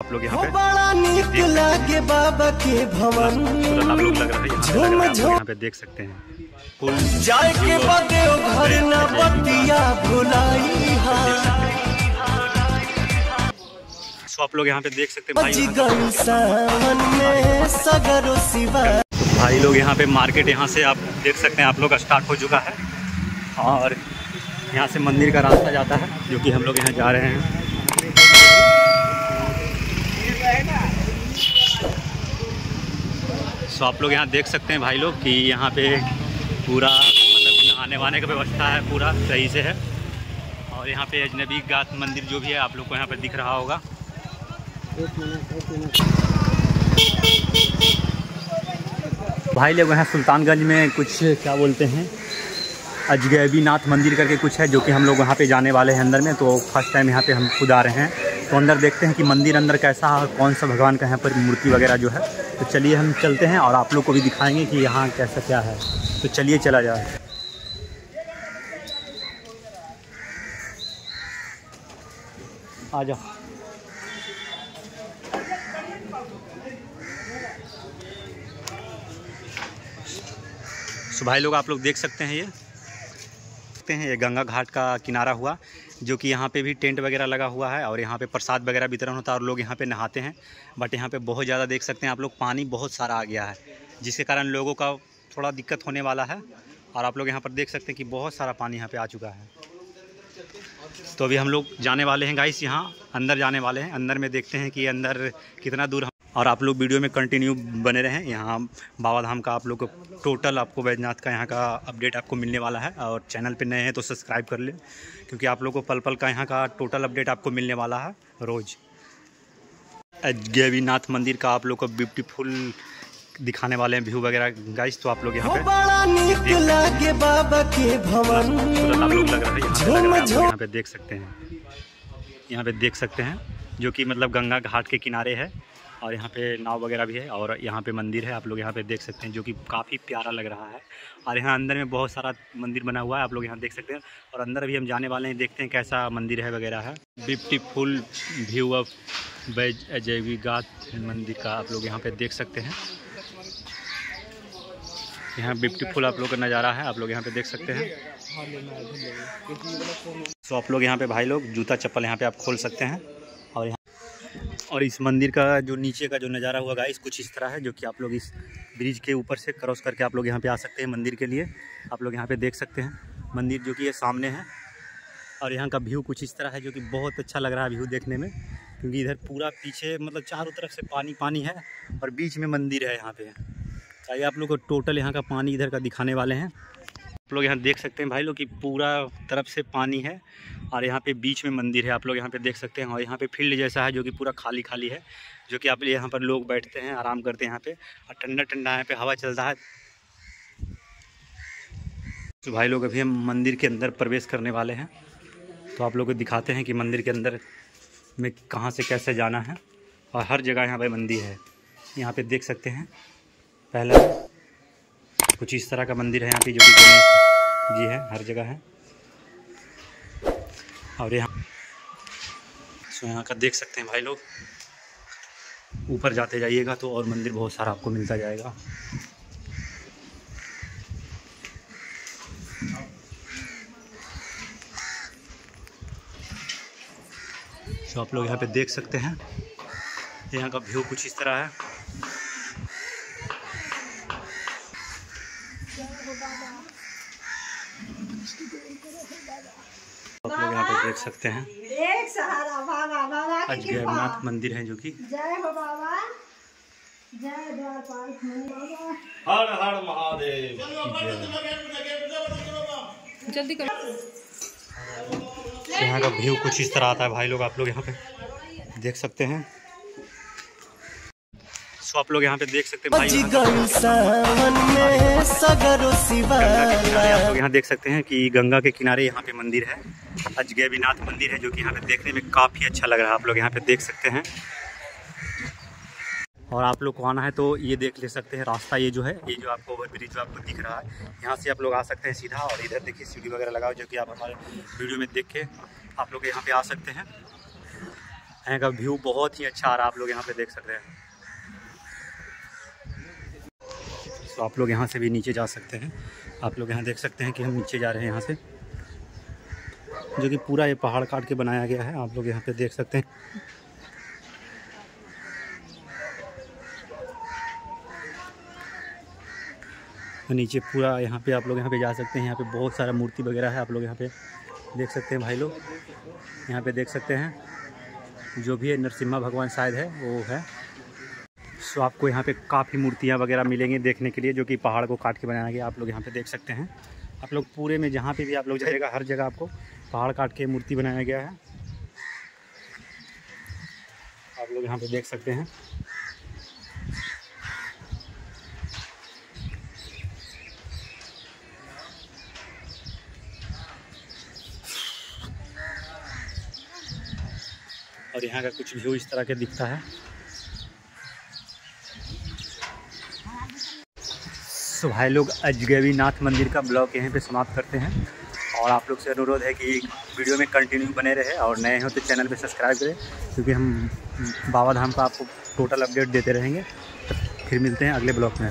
आप लोग यहाँ पे बड़ा नीक लागे बाबा के भवन। सूरत आप लोग लग रहा है यहाँ पे लोग यहाँ पे देख सकते हैं। फुल जाए के बदे घर न बतिया भुलाई हा सो आप लोग यहाँ पे देख सकते हैं भाई भाई लोग यहाँ पे मार्केट यहाँ से आप देख सकते हैं आप लोग स्टार्ट हो चुका है। और यहाँ से मंदिर का रास्ता जाता है जो कि हम लोग यहाँ जा रहे हैं। सो आप लोग यहाँ देख सकते हैं भाई लोग कि यहाँ पे पूरा मतलब नहाने वहाने का व्यवस्था है, पूरा सही से है। और यहाँ पे अजनबी गात मंदिर जो भी है, आप लोग को यहाँ पर दिख रहा होगा। भाई लोग यहाँ सुल्तानगंज में कुछ, क्या बोलते हैं अजगैबी नाथ मंदिर करके कुछ है, जो कि हम लोग वहाँ पे जाने वाले हैं अंदर में तो फ़र्स्ट टाइम यहाँ पे हम खुद आ रहे हैं। तो अंदर देखते हैं कि मंदिर अंदर कैसा है, कौन सा भगवान का यहाँ पर मूर्ति वगैरह जो है। तो चलिए हम चलते हैं और आप लोग को भी दिखाएँगे कि यहाँ कैसा क्या है। तो चलिए चला जाए। आ जाओ। सो भाई लोग आप लोग देख सकते हैं ये। देखते हैं, ये गंगा घाट का किनारा हुआ, जो कि यहाँ पे भी टेंट वगैरह लगा हुआ है और यहाँ पे प्रसाद वगैरह वितरण होता है और लोग यहाँ पे नहाते हैं। बट यहाँ पे बहुत ज़्यादा देख सकते हैं आप लोग, पानी बहुत सारा आ गया है, जिसके कारण लोगों का थोड़ा दिक्कत होने वाला है और आप लोग यहाँ पर देख सकते हैं कि बहुत सारा पानी यहाँ पर आ चुका है। तो अभी हम लोग जाने वाले हैं, गाइस, यहाँ अंदर जाने वाले हैं। अंदर में देखते हैं कि अंदर कितना दूर हम और आप लोग वीडियो में कंटिन्यू बने रहें। यहाँ बाबा धाम का आप लोग को टोटल आपको बैजनाथ का यहाँ का अपडेट आपको मिलने वाला है। और चैनल पे नए हैं तो सब्सक्राइब कर लें क्योंकि आप लोग को पल पल का यहाँ का टोटल अपडेट आपको मिलने वाला है रोज़। गैवीनाथ मंदिर का आप लोग को ब्यूटीफुल दिखाने वाले हैं व्यू वगैरह। गाइस तो आप लोग यहाँ पे लागे बाबा के भवन। आप लोग लग रहा है यहाँ पे लग रहा आप झूम लोग यहाँ पे देख सकते हैं। यहाँ पे देख सकते हैं जो कि मतलब गंगा घाट के किनारे है। और यहाँ पे नाव वगैरह भी है और यहाँ पे मंदिर है, आप लोग यहाँ पे देख सकते हैं जो कि काफ़ी प्यारा लग रहा है। और यहाँ अंदर में बहुत सारा मंदिर बना हुआ है, आप लोग यहाँ देख सकते हैं। और अंदर अभी हम जाने वाले हैं, देखते हैं कैसा मंदिर है वगैरह है। ब्यूटीफुल व्यू ऑफ़ बैज अजयवी गात मंदिर का आप लोग यहाँ पे देख सकते हैं। यहाँ ब्यूटीफुल आप लोग का नज़ारा है, आप लोग यहाँ पे देख सकते हैं। सो आप लोग यहाँ पे भाई लोग, जूता चप्पल यहाँ पे आप खोल सकते हैं। और इस मंदिर का जो नीचे का जो नज़ारा हुआ गाइस, कुछ इस तरह है जो कि आप लोग इस ब्रिज के ऊपर से क्रॉस करके आप लोग यहाँ पे आ सकते हैं मंदिर के लिए। आप लोग यहाँ पे देख सकते हैं मंदिर जो कि ये सामने है। और यहाँ का व्यू कुछ इस तरह है जो कि बहुत अच्छा लग रहा है व्यू देखने में, क्योंकि इधर पूरा पीछे मतलब चारों तरफ़ से पानी पानी है और बीच में मंदिर है यहाँ पे। आइए आप लोग को टोटल यहाँ का पानी इधर का दिखाने वाले हैं। आप लोग यहाँ देख सकते हैं भाई लोग कि पूरा तरफ़ से पानी है और यहाँ पे बीच में मंदिर है, आप लोग यहाँ पे देख सकते हैं। और यहाँ पे फ़ील्ड जैसा है जो कि पूरा खाली खाली है, जो कि आप यहाँ पर लोग बैठते हैं, आराम करते हैं यहाँ पे। और ठंडा ठंडा यहाँ पे हवा चलता है। तो भाई लोग अभी हम मंदिर के अंदर प्रवेश करने वाले हैं। तो आप लोग को दिखाते हैं कि मंदिर के अंदर में कहाँ से कैसे जाना है। और हर जगह यहाँ पे मंदिर है। यहाँ पे देख सकते हैं, पहला कुछ इस तरह का मंदिर है यहाँ पे जो कि जी है, हर जगह है। और यहाँ सो यहाँ का देख सकते हैं भाई लोग। ऊपर जाते जाइएगा तो और मंदिर बहुत सारा आपको मिलता जाएगा। सो आप लोग यहाँ पे देख सकते हैं। यहाँ का व्यू कुछ इस तरह है। आप लोग यहाँ पे देख सकते हैं। एक सहारा बाबा बाबा की कृपा। अजगैरनाथ मंदिर है जो कि। जय हो बाबा। जय द्वारपाल बाबा। हर हर महादेव। जल्दी करो। यहाँ का व्यू कुछ इस तरह आता है भाई लोग आप लोग यहाँ पे देख सकते हैं। सो आप लोग यहाँ पे देख सकते हैं भाई आप लोग यहाँ देख सकते हैं कि गंगा के किनारे यहाँ पे मंदिर है अजगैबीनाथ मंदिर है जो कि यहाँ पे देखने में काफ़ी अच्छा लग रहा है। आप लोग यहाँ पे देख सकते हैं। और आप लोग को आना है तो ये देख ले सकते हैं रास्ता ये जो है ये जो आपको ओवर ब्रिज जो आपको दिख रहा है यहाँ से आप लोग आ सकते हैं सीधा और इधर देखिए सीढ़ी वगैरह लगाओ जो कि आप हमारे वीडियो में देख के आप लोग यहाँ पे आ सकते हैं। यहाँ का व्यू बहुत ही अच्छा आ रहा है आप लोग यहाँ पे देख सकते हैं। तो आप लोग यहाँ से भी नीचे जा सकते हैं। आप लोग यहाँ देख सकते हैं कि हम नीचे जा रहे हैं यहाँ से। जो कि पूरा ये पहाड़ काट के बनाया गया है, आप लोग यहाँ पे देख सकते हैं। तो नीचे पूरा यहाँ पे आप लोग यहाँ पे जा सकते हैं। यहाँ पे बहुत सारा मूर्ति वगैरह है, आप लोग यहाँ पे देख सकते हैं भाई लोग। यहाँ पे देख सकते हैं। जो भी है, नरसिम्हा भगवान शायद है, वो है। सो आपको यहाँ पे काफ़ी मूर्तियाँ वगैरह मिलेंगी देखने के लिए, जो कि पहाड़ को काट के बनाया गया आप लोग यहाँ पे देख सकते हैं। आप लोग पूरे में जहाँ पे भी आप लोग जाइएगा, हर जगह आपको पहाड़ काट के मूर्ति बनाया गया है। आप लोग यहाँ पे देख सकते हैं। और यहाँ का कुछ व्यू इस तरह के दिखता है। सो भाई लोग अजगवी नाथ मंदिर का ब्लॉग यहीं पे समाप्त करते हैं। और आप लोग से अनुरोध है कि वीडियो में कंटिन्यू बने रहे और नए हो तो चैनल पे सब्सक्राइब करें, क्योंकि हम, बाबा धाम का आपको टोटल अपडेट देते रहेंगे। फिर मिलते हैं अगले ब्लॉग में।